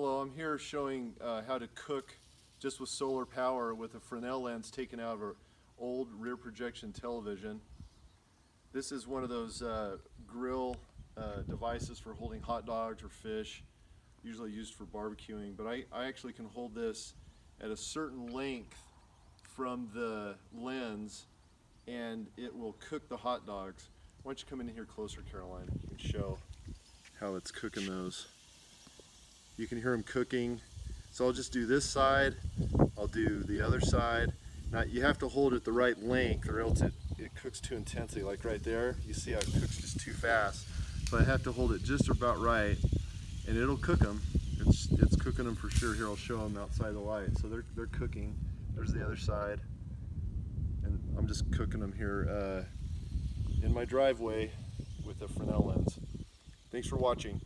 Hello, I'm here showing uh, how to cook just with solar power with a Fresnel lens taken out of an old rear projection television. This is one of those uh, grill uh, devices for holding hot dogs or fish, usually used for barbecuing, but I, I actually can hold this at a certain length from the lens and it will cook the hot dogs. Why don't you come in here closer, Caroline, and show how it's cooking those. You can hear them cooking. So I'll just do this side, I'll do the other side. Now you have to hold it the right length or else it, it cooks too intensely. Like right there, you see how it cooks just too fast. So I have to hold it just about right and it'll cook them. It's, it's cooking them for sure. Here, I'll show them outside the light. So they're, they're cooking. There's the other side. And I'm just cooking them here uh, in my driveway with a Fresnel lens. Thanks for watching.